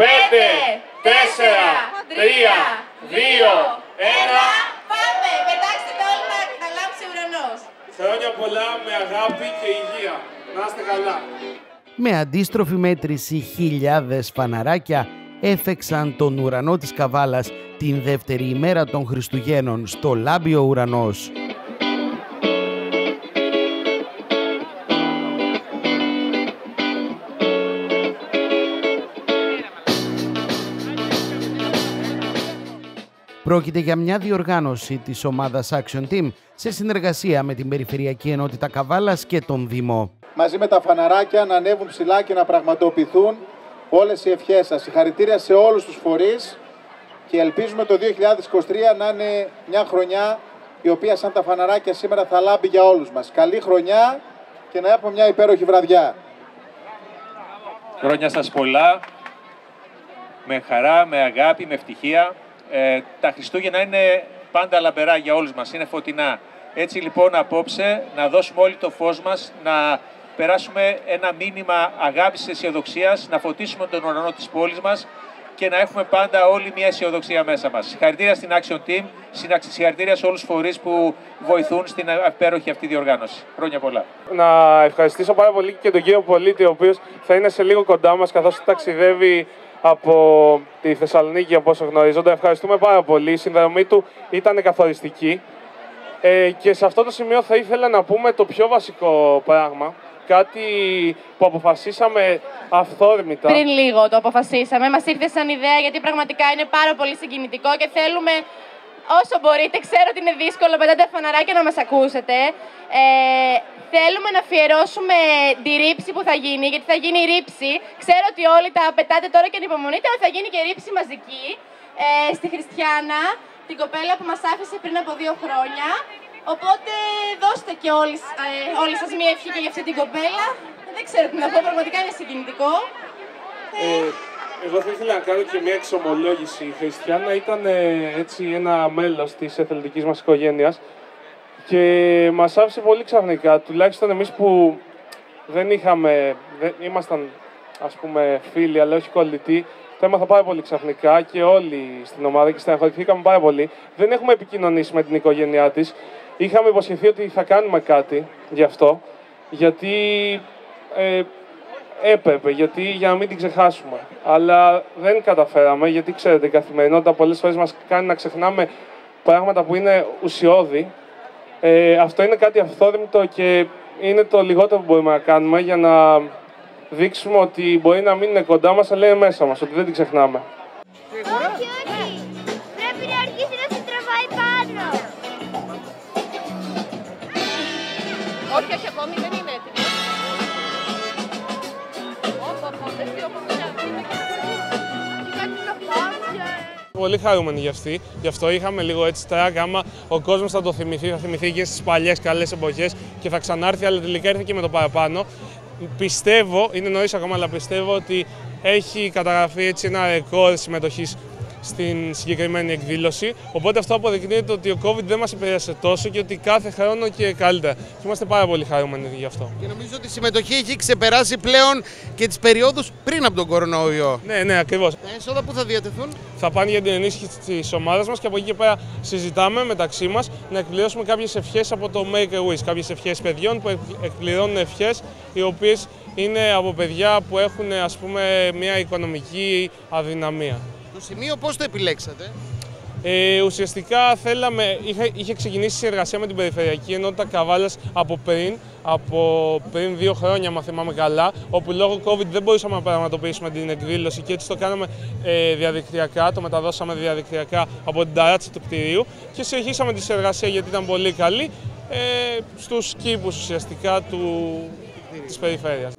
πέντε, τέσσερα, τρία, δύο, ένα. Πάμε, πετάξτε τα όλα να, να λάμψει ο ουρανός. Χρόνια πολλά με αγάπη και υγεία. Να είστε καλά. Με αντίστροφη μέτρηση χιλιάδες φαναράκια έφεξαν τον ουρανό της Καβάλας την δεύτερη ημέρα των Χριστουγέννων στο Λάμπιο Ουρανός. Πρόκειται για μια διοργάνωση της ομάδας Action Team σε συνεργασία με την Περιφερειακή Ενότητα Καβάλας και τον Δήμο. μαζί με τα φαναράκια να ανέβουν ψηλά και να πραγματοποιηθούν όλες οι ευχές σας. Συγχαρητήρια σε όλους τους φορείς και ελπίζουμε το 2023 να είναι μια χρονιά η οποία σαν τα φαναράκια σήμερα θα λάμπει για όλους μας. Καλή χρονιά και να έχουμε μια υπέροχη βραδιά. Χρόνια σας πολλά, με χαρά, με αγάπη, με ευτυχία. Ε, τα Χριστούγεννα είναι πάντα λαμπερά για όλους μας, είναι φωτεινά. Έτσι λοιπόν απόψε να δώσουμε όλοι το φως μας, να περάσουμε ένα μήνυμα αγάπης και αισιοδοξίας, να φωτίσουμε τον ουρανό της πόλης μας και να έχουμε πάντα όλη μια αισιοδοξία μέσα μας. Συγχαρητήρια στην Action Team, συγχαρητήρια σε όλους τους φορείς που βοηθούν στην υπέροχη αυτή διοργάνωση. Χρόνια πολλά. Να ευχαριστήσω πάρα πολύ και τον κύριο Πολίτη, ο οποίος θα είναι σε λίγο κοντά μας καθώς ταξιδεύει από τη Θεσσαλονίκη, όπω γνωρίζονται. Ευχαριστούμε πάρα πολύ. Η συνδρομή του ήταν καθοριστική. Ε, και σε αυτό το σημείο θα ήθελα να πούμε το πιο βασικό πράγμα. Κάτι που αποφασίσαμε αυθόρμητα. Πριν λίγο το αποφασίσαμε, μας ήρθε σαν ιδέα γιατί πραγματικά είναι πάρα πολύ συγκινητικό και θέλουμε όσο μπορείτε, ξέρω ότι είναι δύσκολο μετά τα φαναράκια να μας ακούσετε. Ε, θέλουμε να αφιερώσουμε τη ρήψη που θα γίνει, γιατί θα γίνει ρήψη. Ξέρω ότι όλοι τα πετάτε τώρα και ανυπομονείτε, αλλά θα γίνει και ρήψη μαζική ε, στη Χριστιανά, την κοπέλα που μας άφησε πριν από δύο χρόνια. Οπότε δώστε και όλοι, ε, όλοι σας μία ευχή και για αυτή την κοπέλα. Δεν ξέρω τι να πω, πραγματικά είναι συγκινητικό. Ε, εγώ θα ήθελα να κάνω και μια εξομολόγηση. Η Χριστιανά ήταν ε, έτσι ένα μέλος της εθελοντικής μας οικογένειας και μας άφησε πολύ ξαφνικά, τουλάχιστον εμείς που δεν είχαμε, δεν, ήμασταν ας πούμε φίλοι αλλά όχι κολλητοί, το έμαθα πάρα πολύ ξαφνικά και όλοι στην ομάδα και στεναχωρηθήκαμε πάρα πολύ. Δεν έχουμε επικοινωνήσει με την οικογένειά της. Είχαμε υποσχεθεί ότι θα κάνουμε κάτι γι' αυτό, γιατί ε, έπρεπε, γιατί, για να μην την ξεχάσουμε. Αλλά δεν καταφέραμε, γιατί ξέρετε, η καθημερινότητα πολλές φορές μας κάνει να ξεχνάμε πράγματα που είναι ουσιώδη. Ε, αυτό είναι κάτι αυθόρμητο και είναι το λιγότερο που μπορούμε να κάνουμε για να δείξουμε ότι μπορεί να μην είναι κοντά μας, αλλά είναι μέσα μας, ότι δεν την ξεχνάμε. Όχι, όχι. Πρέπει να αρχίσει να σε τραβάει πάνω. Όχι, όχι, ακόμη δεν Πολύ χαρούμενοι γι' αυτή. Γι' αυτό είχαμε λίγο έτσι τρακ. Άμα ο κόσμος θα το θυμηθεί, θα θυμηθεί και στις παλιές καλές εποχές και θα ξανάρθει, αλλά τελικά ήρθε και με το παραπάνω. Πιστεύω, είναι νωρίς ακόμα, αλλά πιστεύω ότι έχει καταγραφεί έτσι ένα ρεκόρ συμμετοχής στην συγκεκριμένη εκδήλωση. Οπότε αυτό αποδεικνύεται ότι ο COVID δεν μας επηρέασε τόσο και ότι κάθε χρόνο και καλύτερα. Και είμαστε πάρα πολύ χαρούμενοι γι' αυτό. Και νομίζω ότι η συμμετοχή έχει ξεπεράσει πλέον και τις περιόδους πριν από τον κορονοϊό. Ναι, ναι, ακριβώς. Τα έσοδα που θα διατεθούν; Θα πάνε για την ενίσχυση της ομάδας μας και από εκεί και πέρα συζητάμε μεταξύ μας να εκπληρώσουμε κάποιες ευχές από το Make a Wish. Κάποιες ευχές παιδιών που εκπληρώνουν ευχές οι οποίες είναι από παιδιά που έχουν ας πούμε μια οικονομική αδυναμία. Το σημείο πώς το επιλέξατε; Ε, ουσιαστικά θέλαμε, είχε, είχε ξεκινήσει η συνεργασία με την Περιφερειακή Ενότητα Καβάλας από πριν, από πριν δύο χρόνια, αν θυμάμαι καλά, όπου λόγω COVID δεν μπορούσαμε να πραγματοποιήσουμε την εκδήλωση και έτσι το κάναμε ε, διαδικτυακά, το μεταδώσαμε διαδικτυακά από την ταράτσα του κτηρίου και συνεχίσαμε τη συνεργασία γιατί ήταν πολύ καλή ε, στους κήπους ουσιαστικά του, της περιφέρειας.